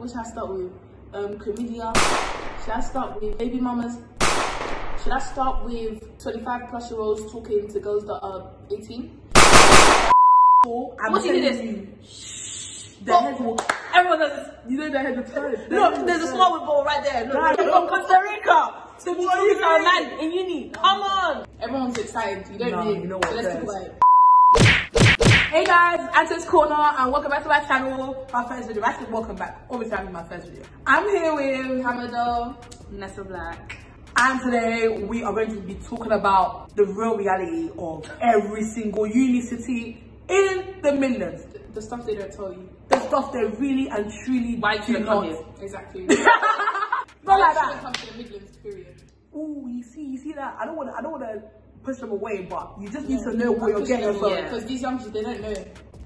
What should I start with? Um, chlamydia. Should I start with baby mamas? Should I start with 25 plus year olds talking to girls that are 18? I'm What do you do this? you, their heads will, Everyone does this. you know their heads will turn. Their Look, there's a small ball right there. Look, from Costa Rica to be What are you talking to a doing? man in uni. Come on. Everyone's excited. You don't No, know. you know what So let's talk about it. Hey guys, Anthos Corner and welcome back to my channel. My first video, I said welcome back. Obviously, I'm in my first video. I'm here with Hamada, Nessa Black. And today we are going to be talking about the real reality of every single uni city in the Midlands. The, the stuff they don't tell you. The stuff they really and truly Why do not. come here? Exactly. Not like Why should I that. come to the Midlands, period. Ooh, you see, you see that? I don't want to, I don't want to push them away, but you just need to know what you're getting yourself. Yeah, because these youngsters, they don't know.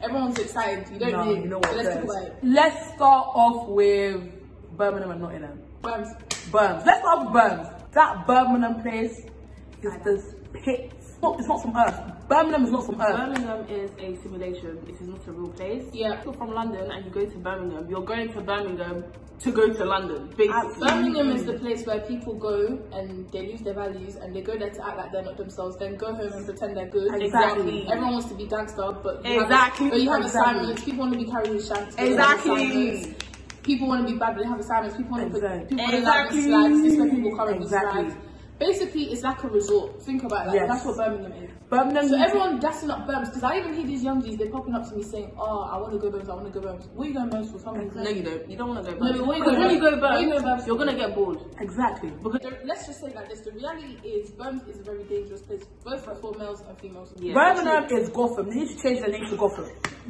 Everyone's excited. You don't No, know. you know so what let's talk about it. Let's start off with Birmingham and Nottingham. Bums. Burns. Let's start with Burns. That Birmingham place is the pit. It's not, it's not from Earth. Birmingham is not from Earth. Birmingham is a simulation. It is not a real place. Yeah. If you're from London and you go to Birmingham, you're going to Birmingham to go to London, basically. Absolutely. Birmingham is the place where people go and they lose their values and they go there to act like they're not themselves, then go home and pretend they're good. Exactly. Everyone wants to be gangster, but you Exactly. Have, but you have Exactly. assignments. People want to be carrying shanks. Exactly. People want to be bad, but they have assignments. People want to Exactly. people want to Exactly. like slags. This is people come and be Exactly. slags. Basically, it's like a resort. Think about that. Yes. That's what Birmingham is. Birmingham. So everyone gassing up Birms because I even hear these young G's, they're popping up to me saying, "Oh, I want to go Birms. I want to go Birms." What are you going Birms for? Some reason. No, you don't. You don't want to go No, Birmingham. but when you because go when you go Birmingham- when you go Birmingham, Birmingham- you're gonna get bored. Exactly. Because the- let's just say like this: the reality is Birms is a very dangerous place, both for males and females. Yeah. Birmingham is Gotham. They need to change the name to Gotham.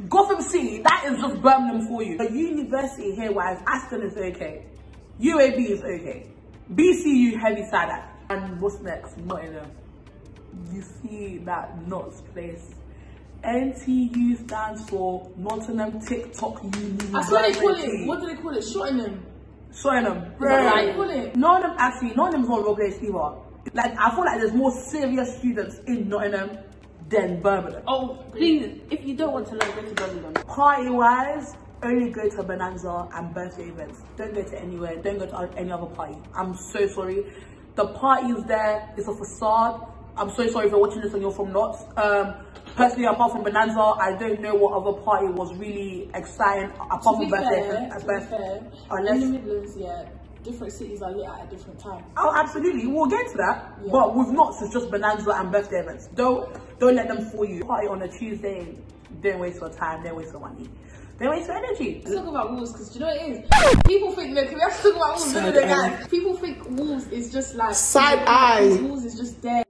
Gotham City, that is just Birmingham for you. The university here wise, Aston is okay. UOB is okay. BCU heavy side eye. And what's next? Nottingham. You see that Notts place. NTU stands for Nottingham TikTok University. I swear they call it. What do they call it? Shortenham. Nottingham. Is that what they call it? Nottingham actually, Nottingham's not a real place either. Like I feel like there's more serious students in Nottingham than Birmingham. Oh, please, if you don't want to learn, go to Birmingham. Party wise, only go to Bonanza and birthday events. Don't go to anywhere. Don't go to any other party. I'm so sorry. The party is there. It's a facade. I'm so sorry if you're watching this and you're from Notts. Um, personally, apart from Bonanza, I don't know what other party was really exciting apart To from be birthday. fair, events. to be fair, Unless- in the Midlands, yeah, different cities are lit at a different time. Oh, absolutely. We'll get to that. Yeah. But with Notts, it's just Bonanza and birthday events. Don't don't let them fool you. Party on a Tuesday. Don't waste your time. Don't waste your money. Don't waste your energy. Let's talk about Wolves because you know what it is. People think no, can we have to talk about Wolves? No, no, no, guys. People think Wolves is just like Side eye. Wolves is just there.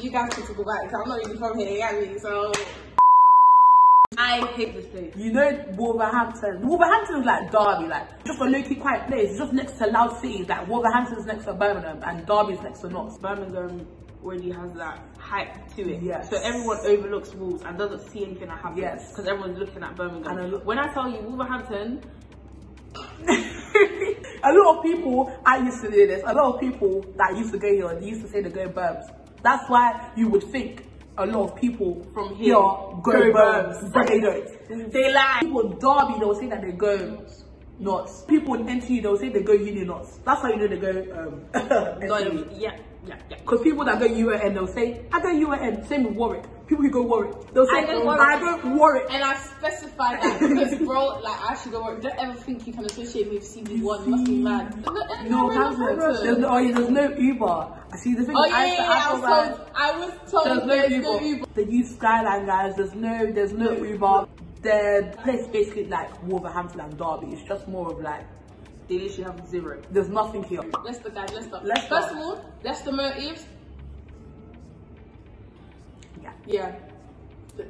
You guys can talk about it. 'cause I'm not even from here, you get me? So I hate this place. You know Wolverhampton. Wolverhampton is like Derby, like just a low key quiet place. It's just next to loud cities. Like Wolverhampton's next to Birmingham and Derby's next to Notts. Birmingham already has that hype to it. Yes. So everyone overlooks Wolves and doesn't see anything that happens. Yes. Because everyone's looking at Birmingham. And look- when I tell you Wolverhampton, a lot of people, I used to do this. A lot of people that used to go here, they used to say they go Burbs. That's why you would think a lot of people From here here go, go Burbs, but they don't. they lie. People in Derby, they will say that they go Notts. People in NTU, they will say they go Uni Notts. That's how you know they go um, yeah, yeah, yeah. Because people that go UON, they'll say, I go UON. Same with Warwick. People who go Warwick, they'll say, I go I Warwick. go Warwick. and I specified that because bro, like I should go work. Don't ever think you can associate me with CV one. You must be mad. No, Hampton. There's no, oh, yeah, there's no Uber. I see the thing. Oh yeah, I, yeah, I I was like told. I was told There's no Uber. no Uber. The new Skyline guys. There's no, there's no Uber. The place basically like Wolverhampton and Derby. It's just more of like They literally have zero. there's nothing here. Let's Leicester guys, Leicester. Leicester. First of all, Leicester motives. Yeah. Yeah. Yeah.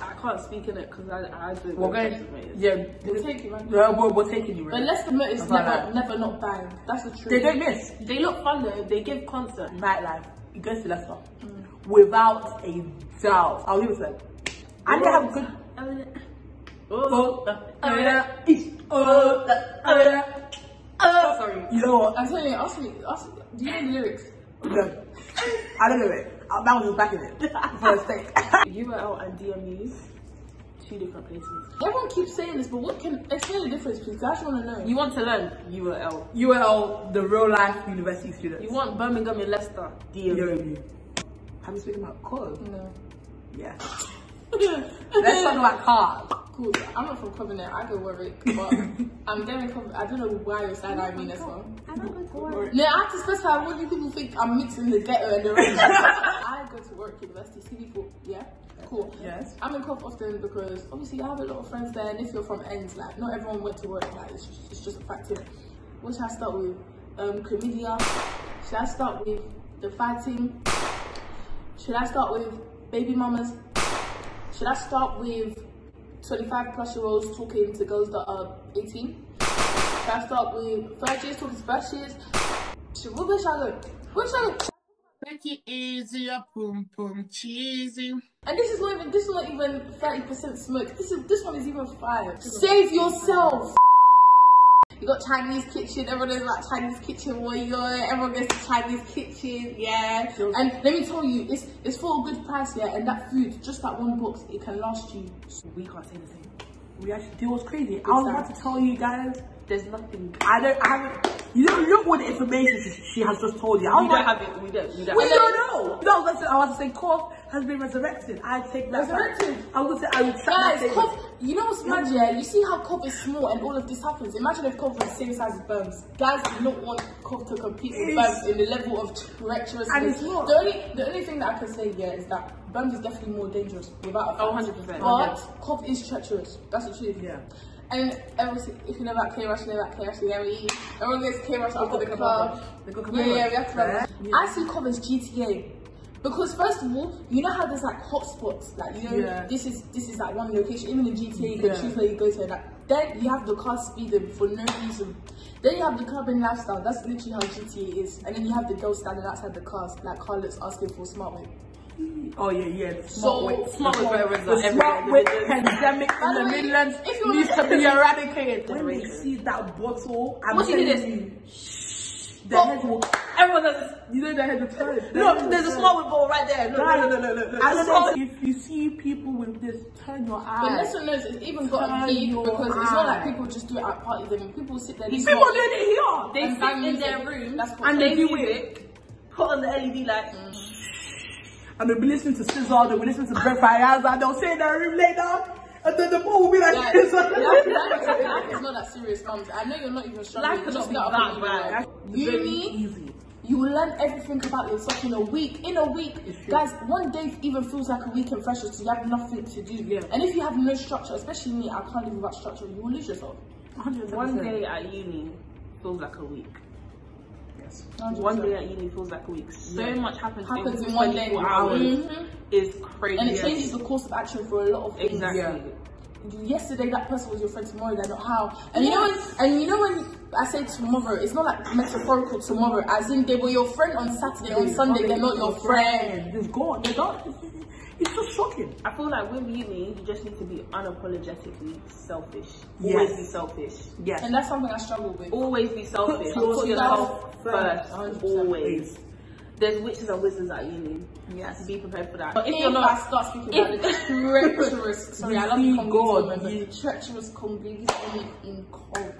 I can't speak in it because I, I don't We're going. Yeah. We'll take you, man. Yeah, we're, we're taking you. But Right? Leicester motives About never, never not bang. That's the truth. They don't miss They look fun though. They give concert. nightlife. You go to Leicester mm. without a doubt. I'll leave it there. And they have good. Oh, Oh, oh, yeah. Oh, oh, yeah. Oh, sorry. You know what? I'm telling you, ask me, ask me, do you know the lyrics? No. I don't know it. Uh, That was just back in it. For a sec. UOL and DMU, two different places. Everyone keeps saying this, but what can explain the difference, please? I actually want to know. You want to learn ULL. UL, the real life university students. You want Birmingham and Leicester. DMV. UAB. Have you spoken about cars? no. Yeah. Let's talk about cars. Cool. I'm not from Coventry. I go Warwick, but I'm getting. Cov- I don't know why you're side eyeing me this one. I don't go to work. No, I have to specify. What do people think I'm mixing the ghetto and the rest? I go to work University CV4. Yeah. Cool. Yes. I'm in Cov often because obviously I have a lot of friends there, and if you're from ends, like not everyone went to Warwick. Like it's just, it's just a fact. Here. What should I start with? Um, chlamydia. Should I start with the fighting? Should I start with baby mamas? Should I start with 25 plus year olds talking to girls that are 18? Should I start with third years talking to first years? Where, should I go? Where I go? Make it easier, pum pum cheesy. And this is not even this is not even 30% smoke. This is this one is even five. Save yourself. You got Chinese kitchen, everyone knows about Chinese kitchen warrior, everyone goes to Chinese kitchen, yeah. And let me tell you, it's it's for a good price, yeah, and that food, just that one box, it can last you. We can't say the same. We actually do what's crazy. I was about to tell you guys. There's nothing. I don't. I haven't. You don't look what the information she, has just told you. I We don't like, have it. We don't. We don't. We have it. don't know. No, that's I was to say, Cov has been resurrected. I take that. back. Resurrected? I was gonna say, I would track that Guys, you know what's mad, yeah? You see how Cov is small and all of this happens. Imagine if Cov was the same size as Burns. Guys do not want Cov to compete with It's- Burns in the level of treacherousness. And it's not. The only, the only thing that I can say, yeah, is that Burns is definitely more dangerous without a Oh, fact. 100%. But Cov is treacherous. That's the truth. Yeah. And everyone, if you know about K Rush, you know about K Rush, yeah, we, everyone gets K Rush after the Club club. Club Yeah, yeah, we have club. Yeah. I see Cov as GTA. Because first of all, you know how there's like hotspots, like you know, Yeah. this is this is like one location. Even in GTA, you can Yeah. choose where you go to. Like then you have the car speeding for no reason. Then you have the clubbing lifestyle. That's literally how GTA is. And then you have the girls standing outside the cars, like Carlot's asking for a smart whip. Oh yeah, yeah. the So, Smart whip. smart whip wearers are The smart whip pandemic in the Midlands if you needs wanna- be eradicated. When they see that bottle, I'm What you do you, the But- head will. Everyone does. You know the head will turn. Look, there's a small whip ball right there. Look, Guys, look, look, look, look. I know if you see people with this, turn your But eyes. lesson knows it's even got peak because it's not like people just do it at parties. I mean, people sit there. People doing it here. They sit in their That's and they do it. it. Put on the LED lights. Mm. And they'll be listening to SZA, they'll be listening to Brent Faiyaz, and they'll say in their room lay down, and then the ball will be like Like, this. life, life, life is not that serious, mums. I know you're not even struggling. Life cannot just be get that and bad. do. Very Uni, easy. you will learn everything about yourself in a week. In a week, guys, one day even feels like a week in freshers because you have nothing to do. Yeah. And if you have no structure, especially me, I can't live without structure. You will lose yourself. 100%. One day at uni feels like a week. Yes. 100%. One day at uni feels like a week. So Yeah. much happens, happens in in one day. 24 hours. Mhm. Is crazy. And it changes the course of action for a lot of things. Exactly. Yeah. yesterday that person was your friend tomorrow they're not how and you know when and you know when i say tomorrow it's not like metaphorical tomorrow as in they were your friend on saturday on sunday they're not your friend It's gone. They're not. It's, it's just shocking. I feel like with uni, you just need to be unapologetically selfish. Yes. Always be selfish. Yes. and that's something i struggle with Always be selfish. Put Put yourself yourself first. first. 100%. Always. There's witches and wizards at uni. Yes. Be prepared for that. But If if you're not, I not, start speaking about the treacherous, sorry, I love You the God, women, but you- treacherous Congolese in Cov.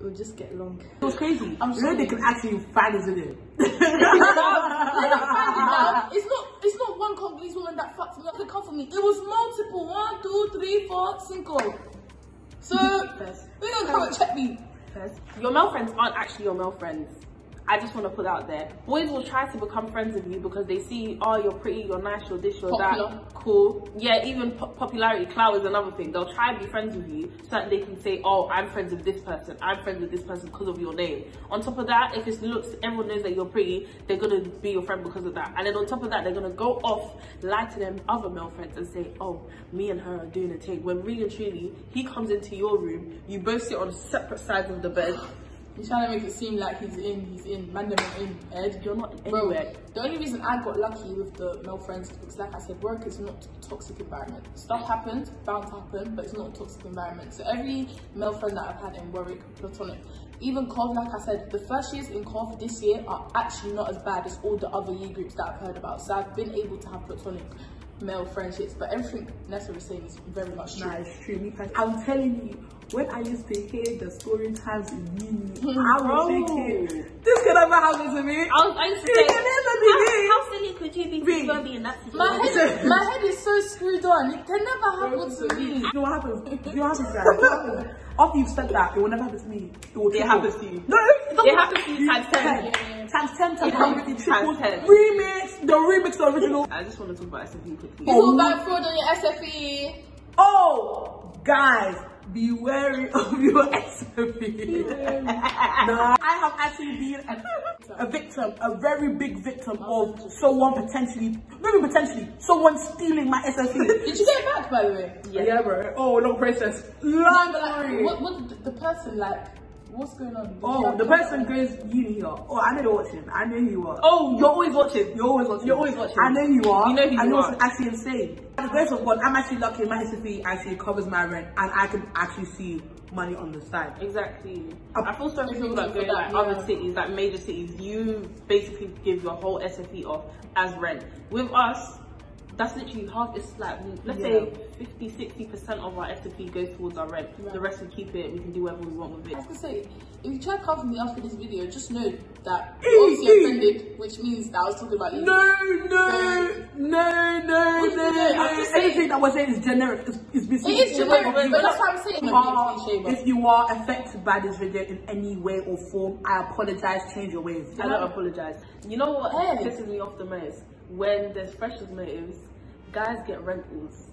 It will just get long. It was crazy. I'm you know they can actually find us in it. Let them find it out. It's not, it's not one Congolese woman that fucked me up. They come for me. It was multiple. One, two, three, four, cinco. So, First. we gonna come and check me. First, your male friends aren't actually your male friends. I just want to put out there. Boys will try to become friends with you because they see, oh, you're pretty, you're nice, you're this, you're Popular. that. Cool. Yeah, even po- popularity, clout is another thing. They'll try and be friends with you so that they can say, oh, I'm friends with this person. I'm friends with this person because of your name. On top of that, if it looks, everyone knows that you're pretty, they're going to be your friend because of that. And then on top of that, they're going to go off, lie to them other male friends and say, oh, me and her are doing a thing. When really and truly, he comes into your room, you both sit on separate sides of the bed. He's trying to make it seem like he's in, he's in, man, them in, Ed. You're not anywhere. Bro, the only reason I got lucky with the male friends is because, like I said, Warwick is not a toxic environment. Stuff happens, bound to happen, but it's not a toxic environment. So every male friend that I've had in Warwick, platonic, even Cov, like I said, the first years in Cov this year are actually not as bad as all the other year groups that I've heard about. So I've been able to have platonic male friendships, but everything Nessa was saying is very much true. True. I'm telling you, when I used to hear the story times in uni, I was thinking, oh. this can never happen to me. I was, I used to say, can never be me. how, how silly could you be Me. to be in that My head, my head is so screwed on. It can never happen to me. You know what happens? You know what happens, guys? You know? After you've said that, it will never happen to me. It will It happens to you. No, it doesn't It happens to you times 10. Times 10, times It 100, times 10. remix, the remix, the original. I just want to talk about SFE quickly. It's all about fraud on your SFE. Oh, guys, be wary of your SFE. nah, I have actually been a, a victim, a very big victim of someone potentially, maybe potentially, someone stealing my SFE. Did you get it back, by the way? yeah. yeah bro. Oh, long process. No, Long but like, story. what, what the, the person like? What's going on? Oh, the person goes uni here. Oh, I know you're watching. I know you are. Oh, you're always watching. You're always watching. You're always watching. I know you are. You know who I you know are. it's actually insane. By the grace of God, I'm actually lucky. My SFE actually covers my rent, and I can actually see money on the side. Exactly. Uh, I feel sorry for people that go to that, like other cities, like major cities. You basically give your whole SFE off as rent. With us, that's literally half. It's like let's say 50, 60 percent of our SFE goes towards our rent. The rest we keep it. We can do whatever we want with it I was gonna say, if you try to come for me after this video, just know that you're offended, which means that I was talking about you. No, no, no, no, no, no. saying- Anything that we're saying is generic. It's, it's It is generic, If but you that's what I'm saying. are- It's cliche, but- If you are affected by this video in any way or form, I apologize. Change your ways. I don't apologize. You know what Hey. pisses me off the most? When there's freshers motives, guys get rentals.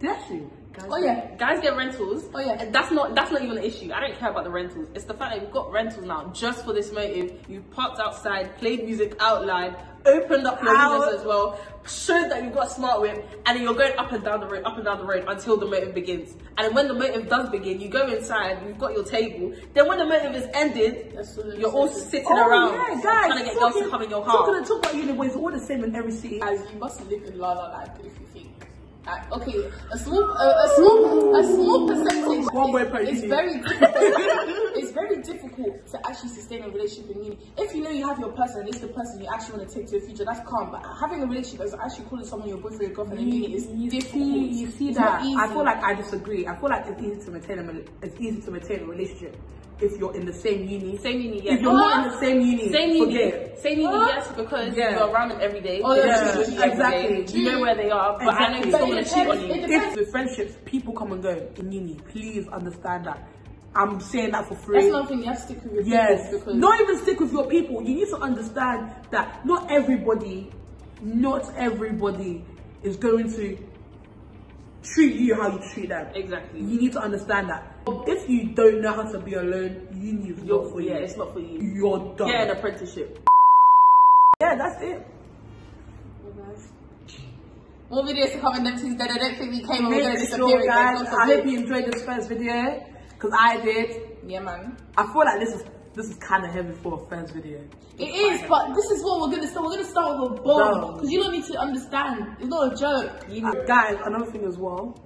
Bless you. Guys Oh, get- yeah. guys get rentals. Oh, yeah. And that's not that's not even an issue. I don't care about the rentals. It's the fact that we've got rentals now just for this motive. You parked outside, played music out loud, opened up your windows as well, showed that you've got a smart whip, and then you're going up and down the road, up and down the road until the motive begins. And then when the motive does begin, you go inside, you've got your table. Then when the motive is ended, you're all sitting Oh, around yeah, guys. trying to get girls to talking- come in your Talking, car. talk about uni boys, all the same in every city. Guys, you must live in La La Land if you think. Like, okay, a small, a, a small, a small percentage. One way per It's very it's very difficult to actually sustain a relationship in uni. If you know you have your person and it's the person you actually want to take to the future, that's calm. But having a relationship that's actually calling someone your boyfriend, your girlfriend in uni is you difficult. see, you see It's that. I feel like I disagree. I feel like it's easy to maintain a it's easy to maintain a relationship if you're in the same uni. Same uni, If you're not in ah! the same uni, Same uni, forget same uni, What? yes, because Yeah. you're around them every day. Oh, yeah, every exactly. day. You know where they are, but I know Exactly. he's not But gonna cheat on you. If with friendships, people come and go in uni, please understand that. I'm saying that for free. That's another thing you have to stick with your Yes. people because Not even stick with your people. You need to understand that not everybody, not everybody is going to treat you how you treat them. Exactly. You need to understand that. If you don't know how to be alone, uni is You're, not for yeah, you. it's not for you. You're done. Yeah, an apprenticeship. yeah, that's it. more videos to come in them that I don't think we came and we're gonna Make disappear sure, guys. I hope you enjoyed this first video because I did. Yeah, man. I feel like this is this is kind of heavy for a first video. It is, but this is what we're gonna start. We're gonna start with a bomb because you don't need to understand. It's not a joke. You Uh, guys, another thing as well.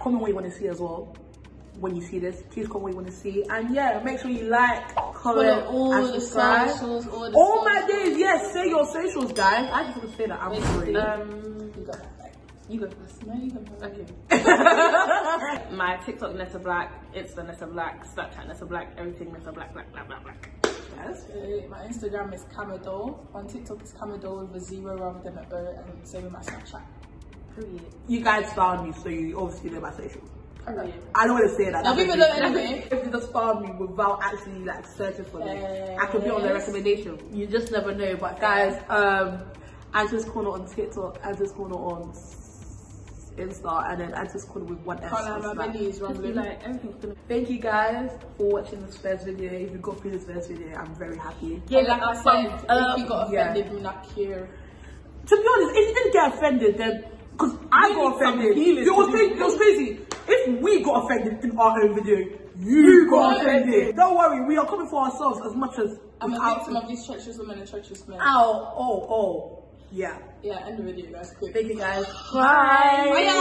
Comment what you want to see as well. When you see this, please comment what you want to see. And yeah, make sure you like, comment, Follow all and the subscribe. socials, all the All my socials. days, yes, say your socials, guys. I just want to say that I'm Wait, sorry. Um, You got that right. you go first. No, you got that. Okay. My TikTok Nessa Black, Insta Nessa Black, Snapchat Nessa Black, everything Nessa Black, black, black, black, black. Yes. Uh, my Instagram is Camador. On TikTok it's Camador with a zero rather than an O, and same with my Snapchat. Period. You guys found me, so you obviously know my socials. I don't want to say that. No, people know anyway. If you just found me without actually like searching for me, I could be on the recommendation. You just never know. But guys, um, Anthos Corner on TikTok, Anthos Corner on Insta, and then Anthos Corner with one S. Can't on have my Snap. belly is Just be rumbling. like. Thank you guys for watching this first video. If you got through this first video, I'm very happy. Yeah, like I said, uh, if you got yeah. offended, we're not here. To be honest, if you didn't get offended, then because I got offended, it was, crazy, it was crazy. If we got offended in our own video, you got offended. Don't worry, we are coming for ourselves as much as I'm a victim of these treacherous women and treacherous men. Ow, oh, oh, yeah. Yeah, end the video, guys. Quick. Thank you guys. Bye.